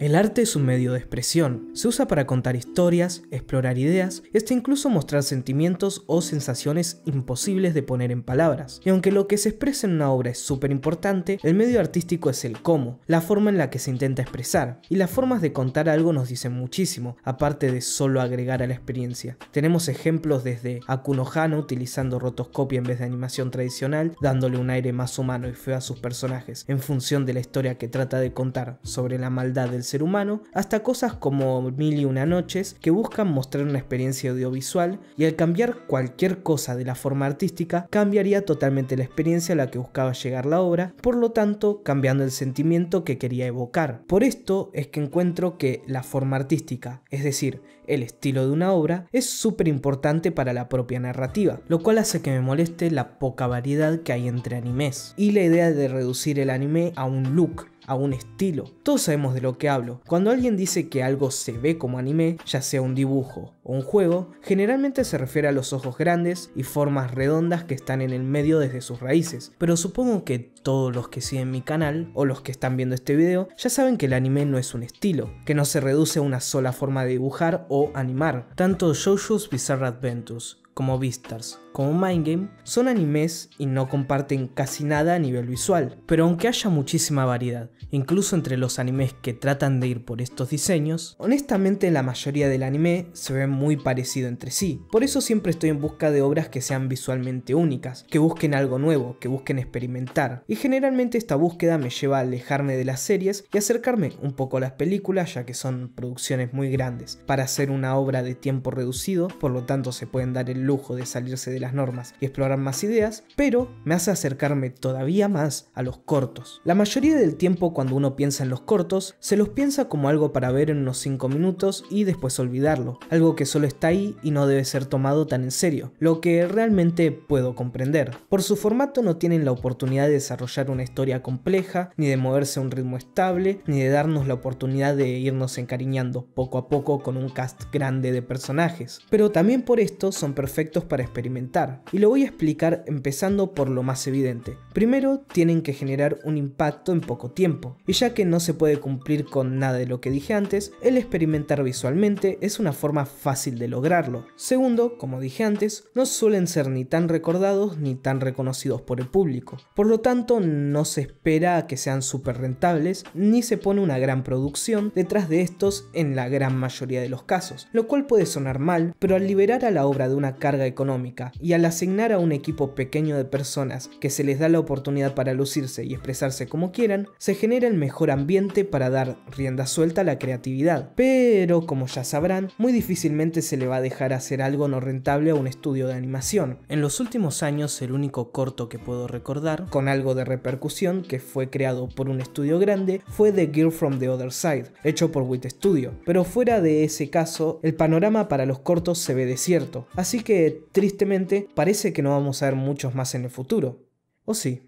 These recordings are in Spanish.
El arte es un medio de expresión, se usa para contar historias, explorar ideas y hasta incluso mostrar sentimientos o sensaciones imposibles de poner en palabras. Y aunque lo que se expresa en una obra es súper importante, el medio artístico es el cómo, la forma en la que se intenta expresar. Y las formas de contar algo nos dicen muchísimo, aparte de solo agregar a la experiencia. Tenemos ejemplos desde Akuno Hano utilizando rotoscopia en vez de animación tradicional, dándole un aire más humano y feo a sus personajes, en función de la historia que trata de contar sobre la maldad del ser humano, hasta cosas como Mil y una noches que buscan mostrar una experiencia audiovisual y al cambiar cualquier cosa de la forma artística cambiaría totalmente la experiencia a la que buscaba llegar la obra, por lo tanto cambiando el sentimiento que quería evocar. Por esto es que encuentro que la forma artística, es decir, el estilo de una obra, es súper importante para la propia narrativa, lo cual hace que me moleste la poca variedad que hay entre animes y la idea de reducir el anime a un look a un estilo. Todos sabemos de lo que hablo. Cuando alguien dice que algo se ve como anime, ya sea un dibujo o un juego, generalmente se refiere a los ojos grandes y formas redondas que están en el medio desde sus raíces. Pero supongo que todos los que siguen mi canal o los que están viendo este video ya saben que el anime no es un estilo, que no se reduce a una sola forma de dibujar o animar. Tanto JoJo's Bizarre Adventures como Beastars como Mind Game son animes y no comparten casi nada a nivel visual, pero aunque haya muchísima variedad, incluso entre los animes que tratan de ir por estos diseños, honestamente la mayoría del anime se ve muy parecido entre sí. Por eso siempre estoy en busca de obras que sean visualmente únicas, que busquen algo nuevo, que busquen experimentar. Generalmente esta búsqueda me lleva a alejarme de las series y acercarme un poco a las películas, ya que son producciones muy grandes. Para hacer una obra de tiempo reducido, por lo tanto se pueden dar el lujo de salirse de las normas y explorar más ideas, pero me hace acercarme todavía más a los cortos. La mayoría del tiempo cuando uno piensa en los cortos, se los piensa como algo para ver en unos 5 minutos y después olvidarlo, algo que solo está ahí y no debe ser tomado tan en serio, lo que realmente puedo comprender. Por su formato no tienen la oportunidad de desarrollar una historia compleja, ni de moverse a un ritmo estable, ni de darnos la oportunidad de irnos encariñando poco a poco con un cast grande de personajes. Pero también por esto son perfectos para experimentar, y lo voy a explicar empezando por lo más evidente. Primero, tienen que generar un impacto en poco tiempo, y ya que no se puede cumplir con nada de lo que dije antes, el experimentar visualmente es una forma fácil de lograrlo. Segundo, como dije antes, no suelen ser ni tan recordados ni tan reconocidos por el público, por lo tanto no se espera que sean súper rentables, ni se pone una gran producción detrás de estos en la gran mayoría de los casos, lo cual puede sonar mal, pero al liberar a la obra de una carga económica y al asignar a un equipo pequeño de personas que se les da la oportunidad para lucirse y expresarse como quieran, se genera el mejor ambiente para dar rienda suelta a la creatividad. Pero, como ya sabrán, muy difícilmente se le va a dejar hacer algo no rentable a un estudio de animación. En los últimos años, el único corto que puedo recordar, con algo de repercusión, que fue creado por un estudio grande, fue The Girl from the Other Side, hecho por Wit Studio. Pero fuera de ese caso, el panorama para los cortos se ve desierto, así que, tristemente, parece que no vamos a ver muchos más en el futuro. ¿O sí?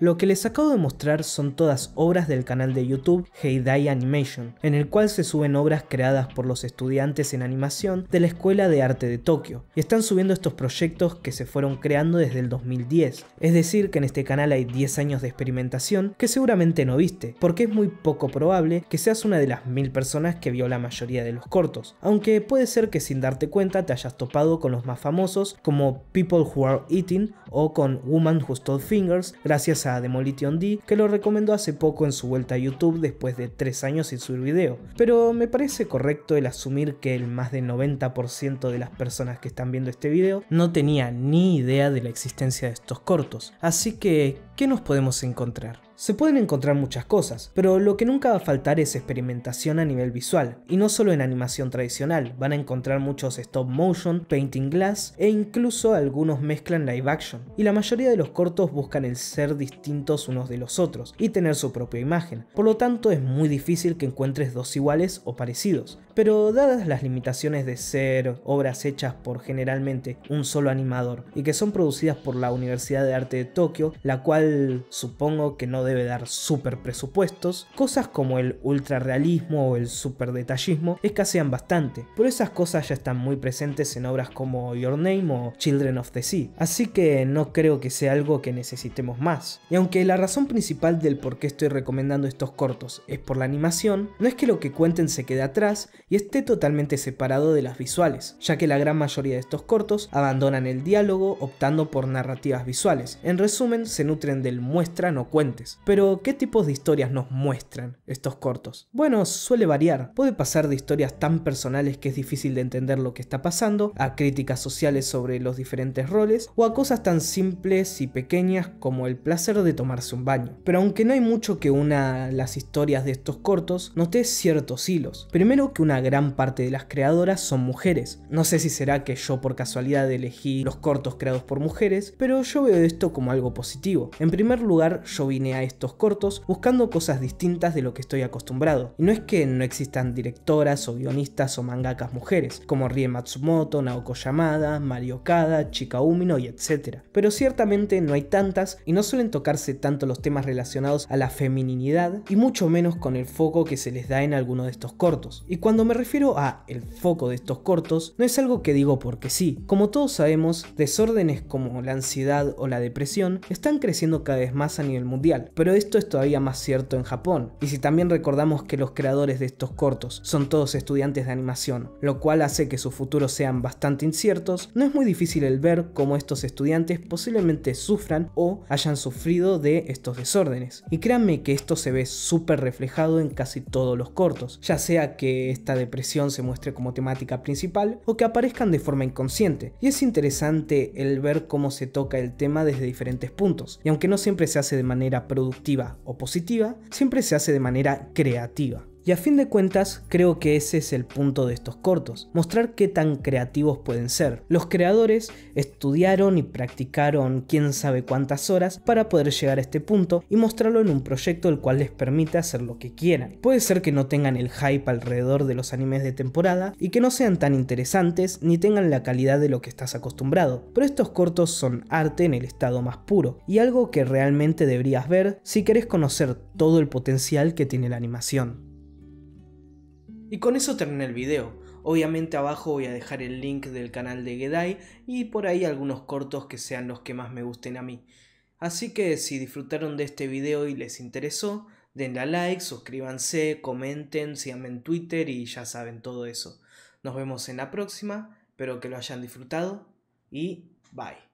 Lo que les acabo de mostrar son todas obras del canal de YouTube Heydai Animation, en el cual se suben obras creadas por los estudiantes en animación de la Escuela de Arte de Tokio, y están subiendo estos proyectos que se fueron creando desde el 2010, es decir que en este canal hay 10 años de experimentación que seguramente no viste, porque es muy poco probable que seas una de las mil personas que vio la mayoría de los cortos, aunque puede ser que sin darte cuenta te hayas topado con los más famosos como People Who Are Eating o con Woman Who Stole Fingers gracias a Demolition D, que lo recomendó hace poco en su vuelta a YouTube después de 3 años sin subir video. Pero me parece correcto el asumir que el más del 90% de las personas que están viendo este video no tenía ni idea de la existencia de estos cortos. Así que, ¿qué nos podemos encontrar? Se pueden encontrar muchas cosas, pero lo que nunca va a faltar es experimentación a nivel visual, y no solo en animación tradicional, van a encontrar muchos stop motion, painting glass e incluso algunos mezclan live action, y la mayoría de los cortos buscan el ser distintos unos de los otros y tener su propia imagen, por lo tanto es muy difícil que encuentres dos iguales o parecidos, pero dadas las limitaciones de ser obras hechas por generalmente un solo animador y que son producidas por la Universidad de Arte de Tokio, la cual supongo que no debe dar super presupuestos, cosas como el ultra realismo o el super detallismo escasean bastante, pero esas cosas ya están muy presentes en obras como Your Name o Children of the Sea, así que no creo que sea algo que necesitemos más. Y aunque la razón principal del por qué estoy recomendando estos cortos es por la animación, no es que lo que cuenten se quede atrás y esté totalmente separado de las visuales, ya que la gran mayoría de estos cortos abandonan el diálogo optando por narrativas visuales. En resumen, se nutren del muestra no cuentes. Pero, ¿qué tipos de historias nos muestran estos cortos? Bueno, suele variar. Puede pasar de historias tan personales que es difícil de entender lo que está pasando, a críticas sociales sobre los diferentes roles, o a cosas tan simples y pequeñas como el placer de tomarse un baño. Pero aunque no hay mucho que una las historias de estos cortos, noté ciertos hilos. Primero que una gran parte de las creadoras son mujeres. No sé si será que yo por casualidad elegí los cortos creados por mujeres, pero yo veo esto como algo positivo. En primer lugar, yo vine a estos cortos buscando cosas distintas de lo que estoy acostumbrado. Y no es que no existan directoras o guionistas o mangakas mujeres, como Rie Matsumoto, Naoko Yamada, Mario Kada, Chika Umino y etc. Pero ciertamente no hay tantas y no suelen tocarse tanto los temas relacionados a la femininidad y mucho menos con el foco que se les da en alguno de estos cortos. Y cuando me refiero a el foco de estos cortos, no es algo que digo porque sí. Como todos sabemos, desórdenes como la ansiedad o la depresión están creciendo cada vez más a nivel mundial, pero esto es todavía más cierto en Japón. Y si también recordamos que los creadores de estos cortos son todos estudiantes de animación, lo cual hace que sus futuros sean bastante inciertos, no es muy difícil el ver cómo estos estudiantes posiblemente sufran o hayan sufrido de estos desórdenes. Y créanme que esto se ve súper reflejado en casi todos los cortos, ya sea que esta depresión se muestre como temática principal o que aparezcan de forma inconsciente. Y es interesante el ver cómo se toca el tema desde diferentes puntos. Y aunque no siempre se hace de manera productiva o positiva, siempre se hace de manera creativa. Y a fin de cuentas, creo que ese es el punto de estos cortos, mostrar qué tan creativos pueden ser. Los creadores estudiaron y practicaron quién sabe cuántas horas para poder llegar a este punto y mostrarlo en un proyecto el cual les permite hacer lo que quieran. Puede ser que no tengan el hype alrededor de los animes de temporada y que no sean tan interesantes ni tengan la calidad de lo que estás acostumbrado, pero estos cortos son arte en el estado más puro y algo que realmente deberías ver si querés conocer todo el potencial que tiene la animación. Y con eso terminé el video. Obviamente abajo voy a dejar el link del canal de Gedai y por ahí algunos cortos que sean los que más me gusten a mí. Así que si disfrutaron de este video y les interesó, denle a like, suscríbanse, comenten, síganme en Twitter y ya saben todo eso. Nos vemos en la próxima, espero que lo hayan disfrutado y bye.